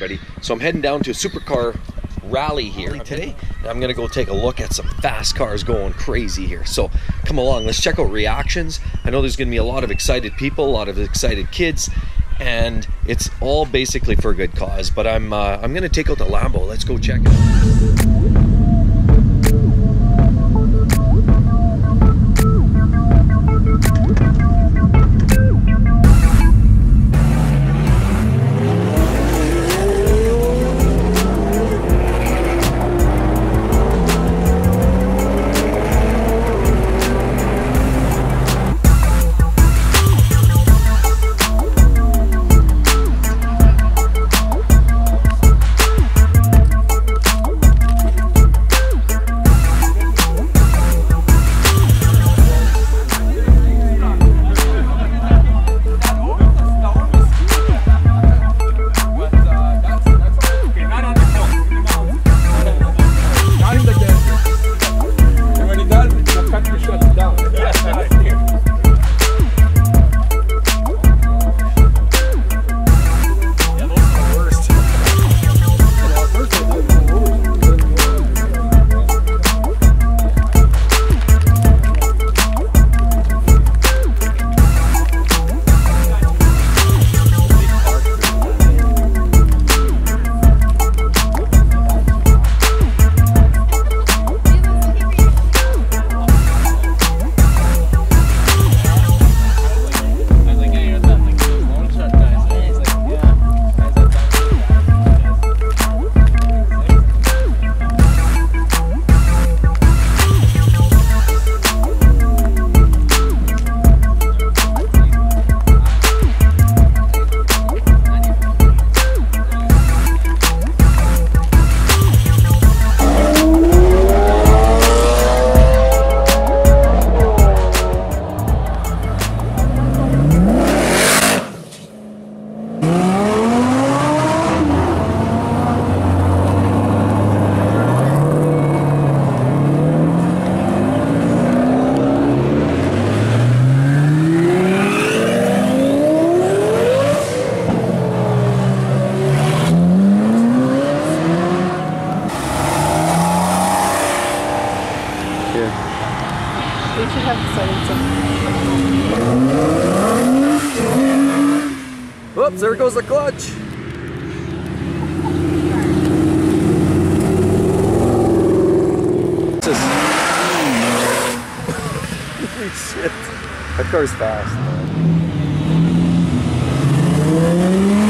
everybody. So I'm heading down to a supercar rally here today. And I'm gonna go take a look at some fast cars going crazy here. So come along, let's check out reactions. I know there's gonna be a lot of excited people, a lot of excited kids, and it's all basically for a good cause. But I'm uh, I'm gonna take out the Lambo. Let's go check it out. Should have decided to. Oops, there goes the clutch. This is- Holy shit. That car's fast. Dad,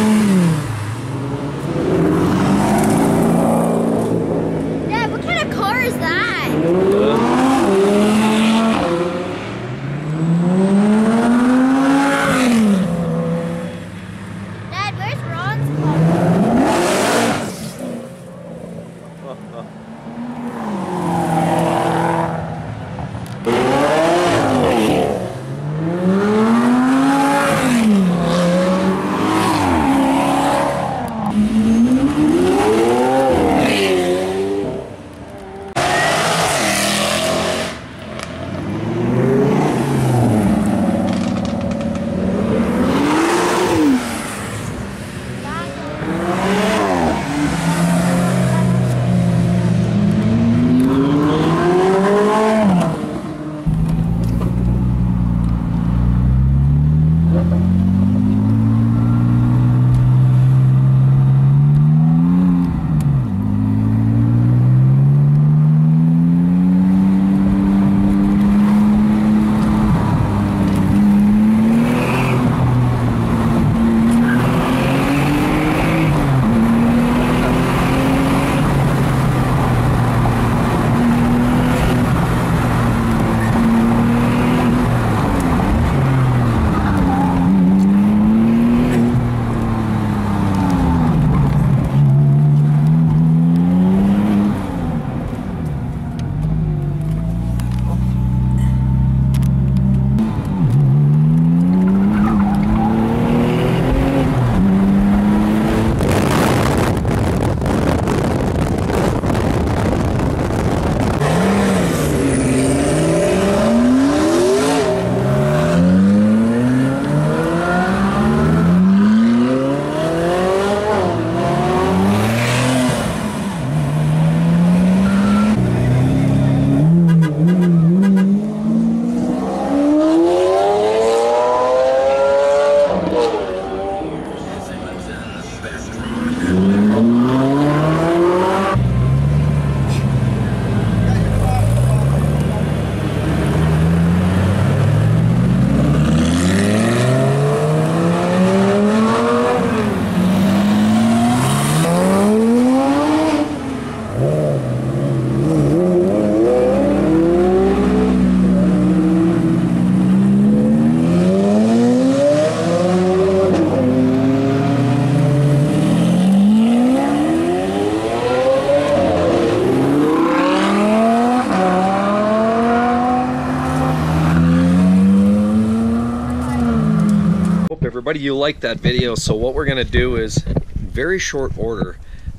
everybody you liked that video. So what we're gonna do is, very short order,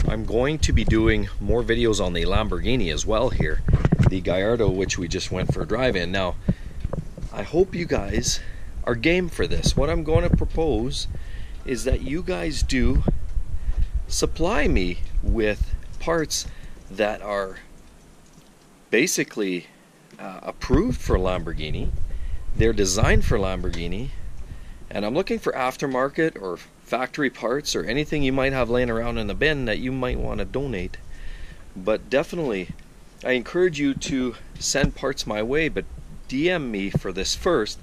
I'm going to be doing more videos on the Lamborghini as well here, the Gallardo, which we just went for a drive in. Now, I hope you guys are game for this. What I'm going to propose is that you guys do supply me with parts that are basically uh, approved for Lamborghini. They're designed for Lamborghini. And I'm looking for aftermarket or factory parts or anything you might have laying around in the bin that you might want to donate. But definitely, I encourage you to send parts my way, but DM me for this first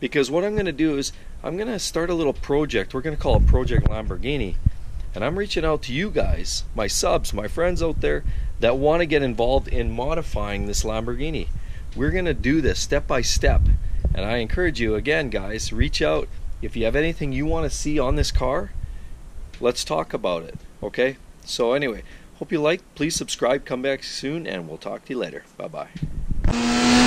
because what I'm going to do is I'm going to start a little project. We're going to call it Project Lamborghini. And I'm reaching out to you guys, my subs, my friends out there that want to get involved in modifying this Lamborghini. We're going to do this step by step. And I encourage you again, guys, reach out. If you have anything you want to see on this car, let's talk about it. Okay? So, anyway, hope you liked. Please subscribe, come back soon, and we'll talk to you later. Bye bye.